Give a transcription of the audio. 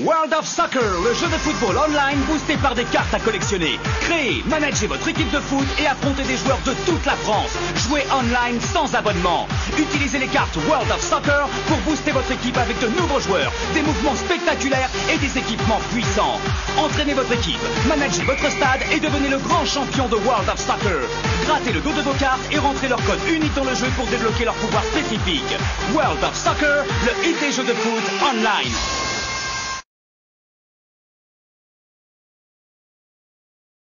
World of Soccer, le jeu de football online boosté par des cartes à collectionner. Créez, managez votre équipe de foot et affrontez des joueurs de toute la France. Jouez online sans abonnement. Utilisez les cartes World of Soccer pour booster votre équipe avec de nouveaux joueurs, des mouvements spectaculaires et des équipements puissants. Entraînez votre équipe, managez votre stade et devenez le grand champion de World of Soccer. Grattez le dos de vos cartes et rentrez leur code unique dans le jeu pour débloquer leurs pouvoirs spécifiques. World of Soccer, le hit des jeux de foot online.